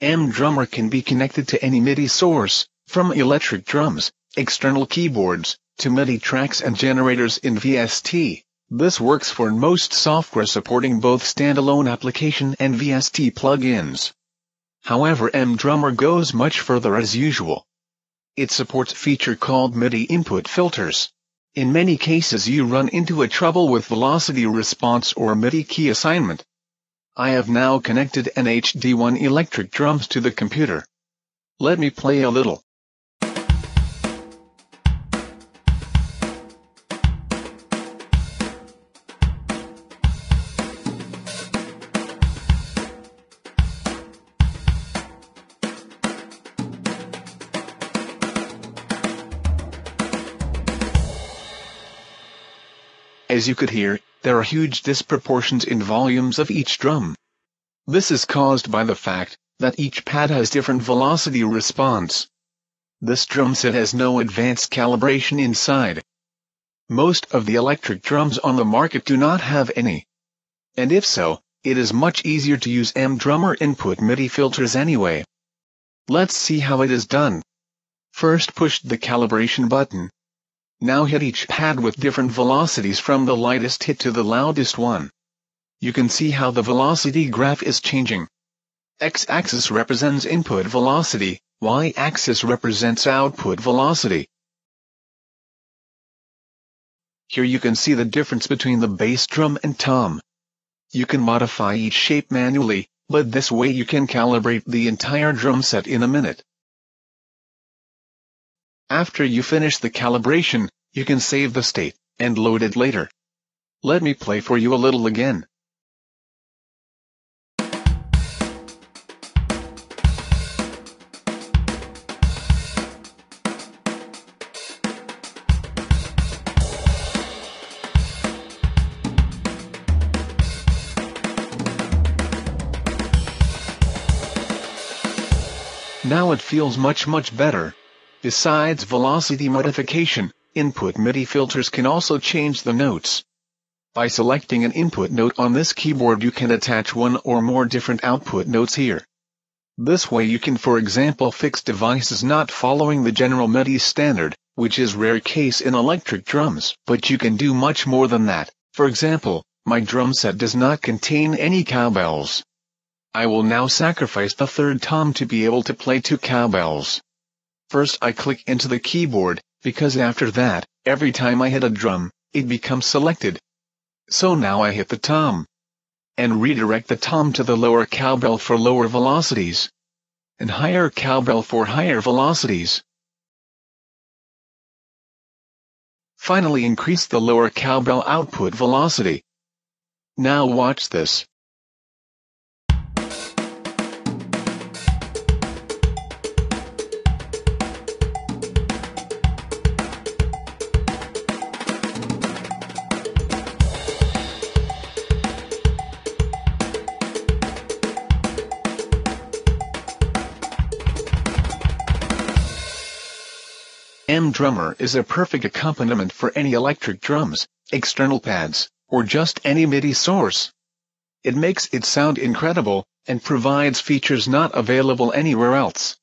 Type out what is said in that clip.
MDrummer can be connected to any MIDI source, from electric drums, external keyboards, to MIDI tracks and generators in VST. This works for most software supporting both standalone application and VST plugins. However MDrummer goes much further as usual. It supports feature called MIDI input filters. In many cases you run into a trouble with velocity response or MIDI key assignment. I have now connected an HD1 electric drums to the computer. Let me play a little. As you could hear, there are huge disproportions in volumes of each drum. This is caused by the fact that each pad has different velocity response. This drum set has no advanced calibration inside. Most of the electric drums on the market do not have any. And if so, it is much easier to use MDrummer input MIDI filters anyway. Let's see how it is done. First push the calibration button. Now hit each pad with different velocities from the lightest hit to the loudest one. You can see how the velocity graph is changing. X-axis represents input velocity, Y-axis represents output velocity. Here you can see the difference between the bass drum and tom. You can modify each shape manually, but this way you can calibrate the entire drum set in a minute. After you finish the calibration, you can save the state, and load it later. Let me play for you a little again. Now it feels much much better. Besides velocity modification, input MIDI filters can also change the notes. By selecting an input note on this keyboard you can attach one or more different output notes here. This way you can for example fix devices not following the general MIDI standard, which is rare case in electric drums. But you can do much more than that, for example, my drum set does not contain any cowbells. I will now sacrifice the third tom to be able to play two cowbells. First I click into the keyboard, because after that, every time I hit a drum, it becomes selected. So now I hit the tom. And redirect the tom to the lower cowbell for lower velocities. And higher cowbell for higher velocities. Finally increase the lower cowbell output velocity. Now watch this. MDrummer is a perfect accompaniment for any electric drums, external pads, or just any MIDI source. It makes it sound incredible, and provides features not available anywhere else.